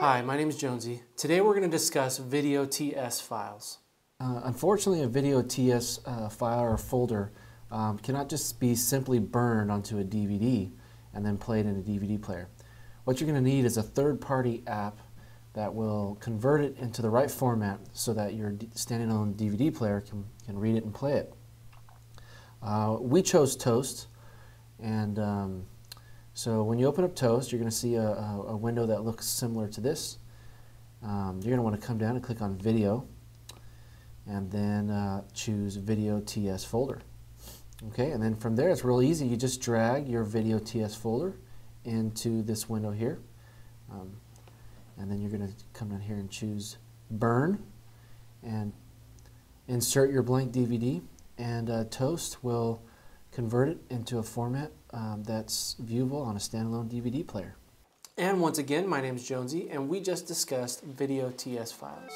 Hi, my name is Jonesy. Today we're going to discuss video TS files. Uh, unfortunately, a video TS uh, file or folder um, cannot just be simply burned onto a DVD and then played in a DVD player. What you're going to need is a third-party app that will convert it into the right format so that your standalone DVD player can, can read it and play it. Uh, we chose Toast, and um, so when you open up Toast, you're going to see a, a, window that looks similar to this. Um, you're going to want to come down and click on Video, and then uh, choose Video TS folder. Okay, and then from there it's real easy. You just drag your Video TS folder into this window here. Um, and then you're going to come down here and choose Burn and insert your blank DVD and uh, Toast will convert it into a format um, that's viewable on a standalone DVD player. And once again, my name is Jonesy, and we just discussed video TS files.